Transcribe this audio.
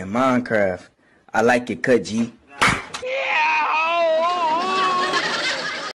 Minecraft. I like it cut